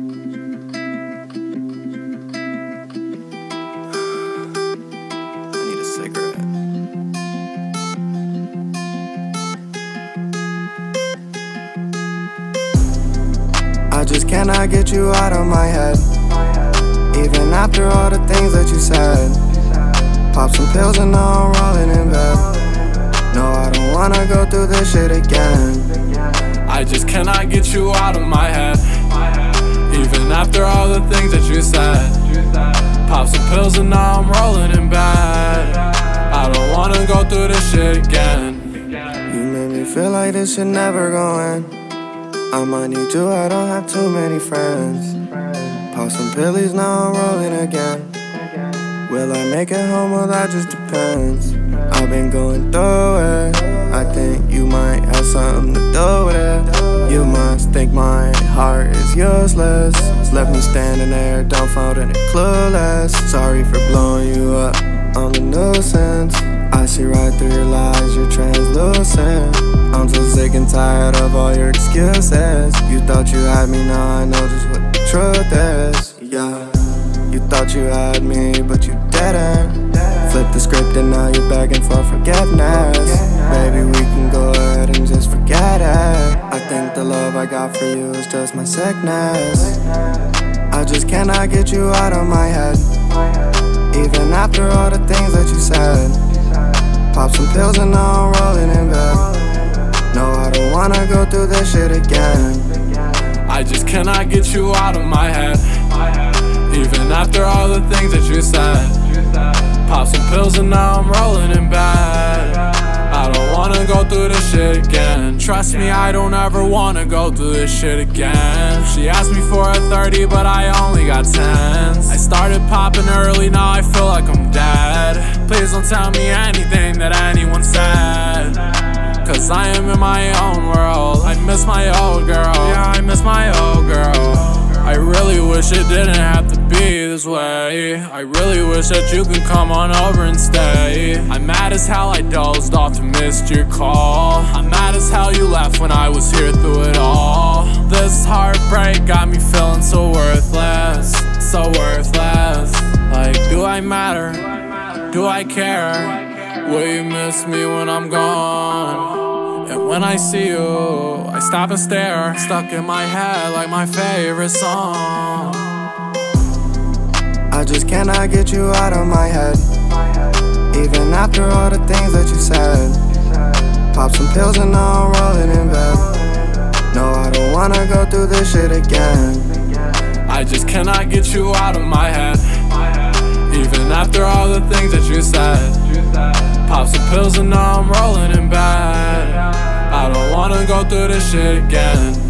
I need a cigarette. I just cannot get you out of my head. Even after all the things that you said. Pop some pills and now I'm rolling in bed. No, I don't wanna go through this shit again. I just cannot get you out of my head. Even after all the things that you said. Pop some pills and now I'm rolling in bed. I don't wanna go through this shit again. You made me feel like this should never go in. I might need you, I don't have too many friends. Pop some pillies, now I'm rolling again. Will I make it home? Well, that just depends. I've been going through it. I think Left me standing there, dumbfounded and clueless. Sorry for blowing you up on the nuisance. I see right through your lies, you're translucent. I'm so sick and tired of all your excuses. You thought you had me, now I know just what the truth is. Yeah, you thought you had me, but you didn't. Flip the script and now you're begging for forgiveness. Maybe we can go ahead and just forget it. I think the love I got for you is just my sickness. I just cannot get you out of my head. Even after all the things that you said. Pop some pills and now I'm rolling in bed. No, I don't wanna go through this shit again. I just cannot get you out of my head. Even after all the things that you said. Pop some pills and now I'm rolling in bed. I don't wanna go through this shit again. Trust me, I don't ever wanna go through this shit again. She asked me for a 30, but I only got 10s. I started popping early, now I feel like I'm dead. Please don't tell me anything that anyone said. Cause I am in my own world. I miss my old girl. Yeah, I miss my old girl. I really wish it didn't have to be this way. I really wish that you could come on over and stay. I'm mad as hell I dozed off and missed your call. I'm mad as hell you left when I was here through it all. This heartbreak got me feeling so worthless. So worthless. Like, do I matter? Do I care? Will you miss me when I'm gone? When I see you, I stop and stare. Stuck in my head like my favorite song. I just cannot get you out of my head. Even after all the things that you said. Pop some pills and now I'm rolling in bed. No, I don't wanna go through this shit again. I just cannot get you out of my head. Even after all the things that you said. Pop some pills and now I'm rolling in bed. I don't wanna go through this shit again.